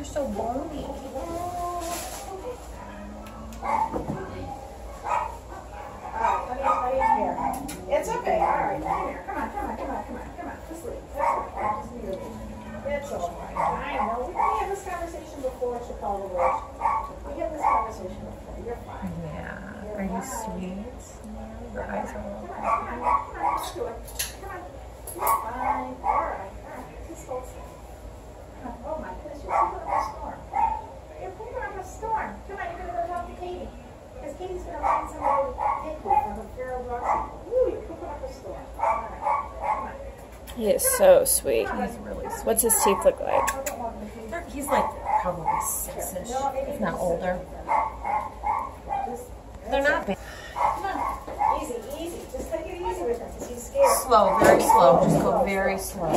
You're so bony. It's okay, all right, come here, come on, come on, come on, come on, come on, just leave, just leave. It's all right, I know, we had this conversation before, Chicago Ridge. We had this conversation before, you're fine. Yeah. Are you sweet? Your eyes are. Come on, come on, come on, let's do it, come on. You're fine, all right, all right, just hold still. Come on, Oh my goodness, you're picking up a storm. You're picking up a come on, you're gonna go talk to Katie. Because Katie's gonna find somebody to take from the Farrell Rock. Ooh, you're picking up a storm. All right, come on. He is so sweet. He's really sweet. What's his teeth look like? He's like probably six-ish, if not older. They're not big. Come on, easy, easy. Just take it easy with him, 'cause he's scared. Slow, very slow. Just go very slow.